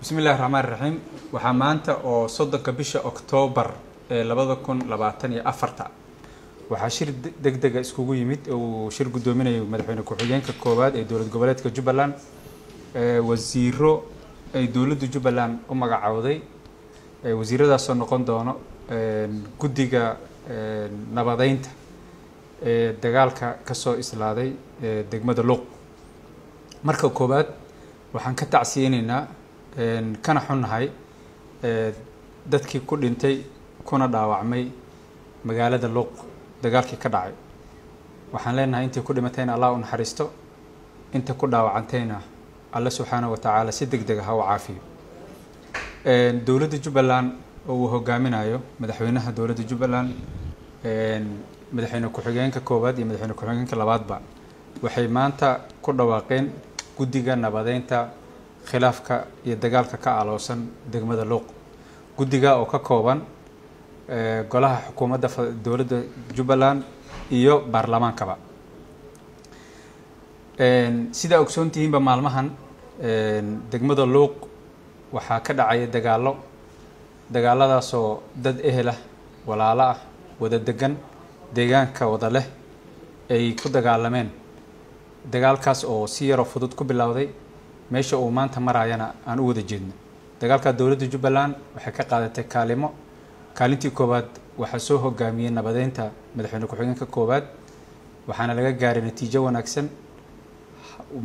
bismi illahi raxmaan raxiim waxaa maanta oo soddonka bisha oktoobar ee labada kun labaatan iyo afarta. Waxaa shir deg dega iskugu yimid uu shir guddoominayo madaxweyne ku-xigeenka koowaad ee dowlad goboleedka jubbaland. Wasiiro ay dowladda jubbaland u magacowday. Wasiiradaasoo noqon doono guddiga nabadeynta ee dagaalka ka soo islaaday degmada luuq marka koowaad waxaan ka tacsiyeyneynaa kana xunnahay dadkii ku dhintay kuna dhaawacmay magaalada luuq dagaalkii ka dhacay. Waxaan leenahay intii ku dhimatayna allah u naxariisto inta ku dhaawacantayna alle subxaanahu watacaala si deg dega ha u caafiyo. Dowladda jubbaland oo uu hogaaminayo madaxweynaha dowladda jubbaland madaxweyne ku-xigeenka koowaad iyo madaxweyne ku-xigeenka labaadba waxay maanta ku dhawaaqeen guddiga nabadeynta khilaafka iyo dagaalka ka aloosan degmada luuq. Guddiga oo ka kooban golaha xukuumadda dowladda jubbaland iyo baarlamaankaba. Sidaa ogsoontihiinba maalmahan degmada luuq waxaa ka dhacaya dagaallo. Dagaaladaasoo dad ehel ah walaalo ah wada degan deegaanka wada leh ay ku dagaalameen. Dagaalkaas oo si yaroo fudud ku bilowday meesha uu maanta maraayana aan u wada jeedno dagaalka dowladda jubbaland waxay ka qaadatay kaalimo. Kaalintii koowaad waxaa soo hogaamiyey nabadeynta madaxweyne ku-xigeenka koowaad waxaana laga gaaray natiijo wanaagsan.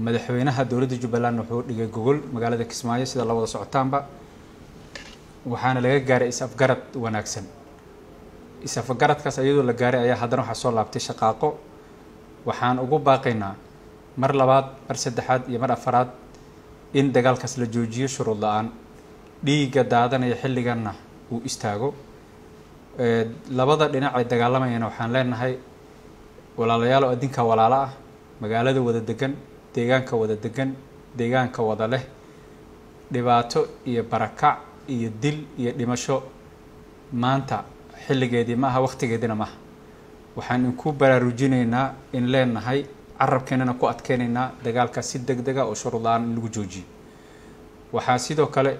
Madaxweynaha dowladda jubbaland wuxuu dhigay gogol magaalada kismaayo sida la wada socotaanba waxaana laga gaaray is-afgarad wanaagsan. Is-afgaradkaas iyadoo la gaaray ayaa haddana waxaa soo laabtay shaqaaqo. Waxaan ugu baaqaynaa mar labaad mar saddexaad iyo mar afaraad in dagaalkaas la joojiyo shuruud la'aan dhiigga daadanaya xilliganna uu istaago. Labada dhinac ay dagaalamayana waxaan leenahay walaalayaalo adinka walaalo ah magaalada wada degan deegaanka wada degan deegaanka wada leh dhibaato iyo barakac iyo dil iyo dhimasho maanta xilligeedii ma aha wakhtigeediina maaha. Waxaan inku baraarujinaynaa in leenahay carabkeenana ku adkeynaynaa dagaalka si deg dega oo shuruud la'aan in lagu joojiyo waxaa sidoo kale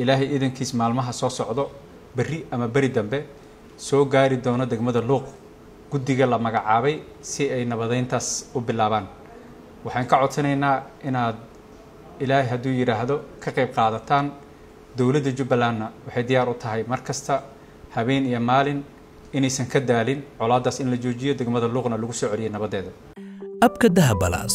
ilaahay idankiis maalmaha soo socdo berri ama beri dambe soo gaari doono degmada luuq guddiga la magacaabay si ay nabadeyntaas u bilaabaan. Waxaan ka codsanaynaa inaad ilaahay hadduu yidhaahdo ka qayb qaadataan dowladda jubbalandna. Waxay diyaar u tahay mar kasta habeen iyo maalin inaysan ka daalin colaadaas in la joojiyo degmada luuqna lagu soo celiyay nabadeeda. Abka dahabalaas